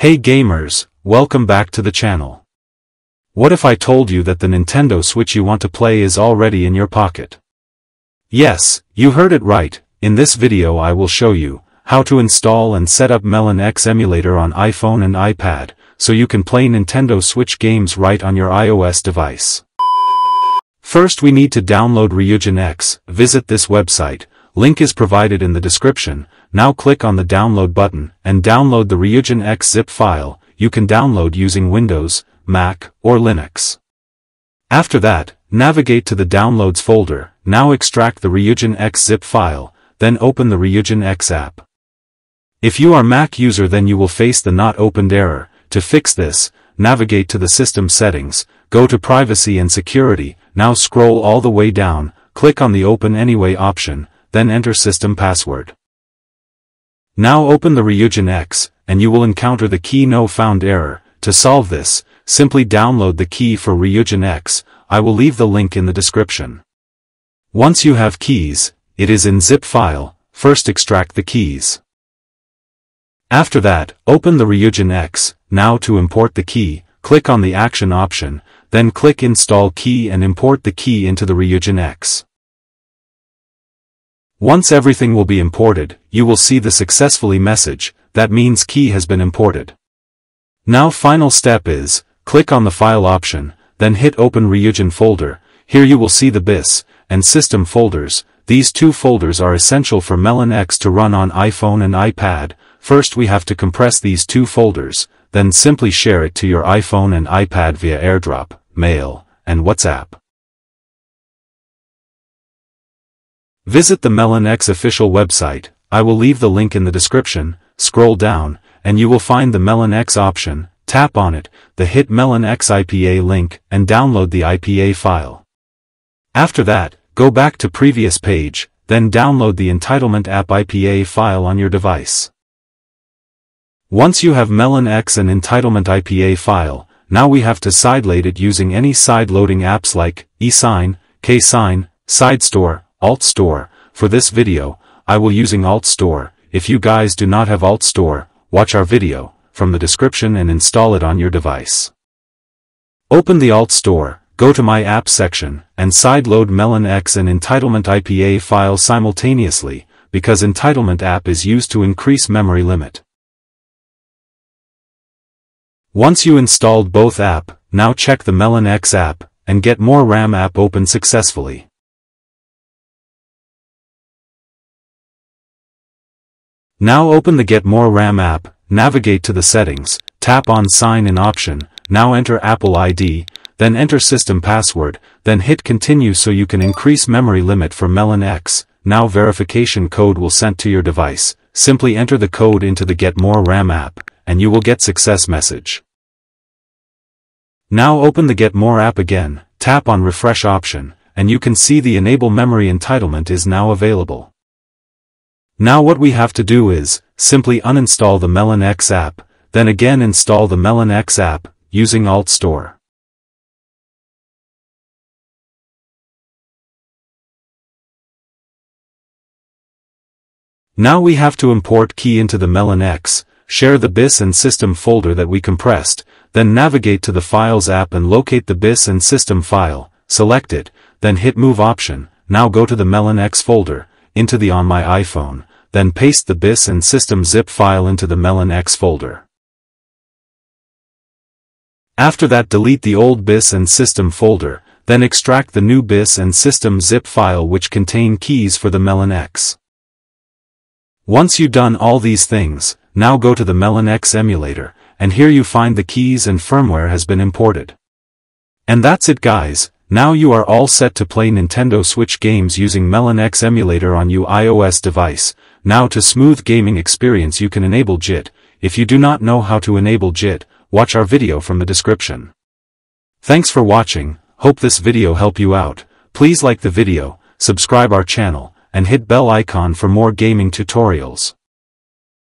Hey gamers, welcome back to the channel. What if I told you that the Nintendo Switch you want to play is already in your pocket? Yes, you heard it right, in this video I will show you, how to install and set up Melon X emulator on iPhone and iPad, so you can play Nintendo Switch games right on your iOS device. First we need to download Ryujin X, visit this website, link is provided in the description, now click on the download button and download the Ryujin X zip file, you can download using Windows, Mac, or Linux. After that, navigate to the Downloads folder, now extract the Ryujin X zip file, then open the Ryujin X app. If you are Mac user then you will face the not opened error, to fix this, navigate to the system settings, go to privacy and security, now scroll all the way down, click on the open anyway option, then enter system password. Now open the Ryujin X, and you will encounter the key no found error. To solve this, simply download the key for Ryujin X, I will leave the link in the description. Once you have keys, it is in zip file, first extract the keys. After that, open the Ryujin X, now to import the key, click on the action option, then click install key and import the key into the Ryujin X. Once everything will be imported, you will see the successfully message, that means key has been imported. Now final step is, click on the file option, then hit open Ryujin folder, here you will see the BIS, and system folders, these two folders are essential for Melon X to run on iPhone and iPad, first we have to compress these two folders, then simply share it to your iPhone and iPad via AirDrop, Mail, and WhatsApp. Visit the Melon X official website, I will leave the link in the description, scroll down, and you will find the Melon X option, tap on it, the hit Melon X IPA link, and download the IPA file. After that, go back to previous page, then download the Entitlement App IPA file on your device. Once you have MelonX and Entitlement IPA file, now we have to sideload it using any side-loading apps like eSign, KSign, SideStore, AltStore, for this video, I will using Alt Store, if you guys do not have Alt Store, watch our video, from the description and install it on your device. Open the Alt Store, go to My Apps section, and sideload Melon X and Entitlement IPA file simultaneously, because Entitlement app is used to increase memory limit. Once you installed both app, now check the Melon X app, and get more RAM app open successfully. Now open the Get More RAM app, navigate to the settings, tap on Sign In option, now enter Apple ID, then enter system password, then hit continue so you can increase memory limit for Melon X, now verification code will sent to your device, simply enter the code into the Get More RAM app, and you will get success message. Now open the Get More app again, tap on refresh option, and you can see the enable memory entitlement is now available. Now what we have to do is, simply uninstall the Melon X app, then again install the Melon X app, using AltStore. Now we have to import key into the Melon X, share the BIS and system folder that we compressed, then navigate to the Files app and locate the BIS and system file, select it, then hit Move option, now go to the Melon X folder, into the On My iPhone, then paste the BIS and system zip file into the Melon X folder. After that delete the old BIS and system folder, then extract the new BIS and system zip file which contain keys for the Melon X. Once you done all these things, now go to the Melon X emulator, and here you find the keys and firmware has been imported. And that's it guys, now you are all set to play Nintendo Switch games using Melon X emulator on your iOS device, now to smooth gaming experience you can enable JIT, if you do not know how to enable JIT, watch our video from the description. Thanks for watching, hope this video help you out, please like the video, subscribe our channel, and hit bell icon for more gaming tutorials.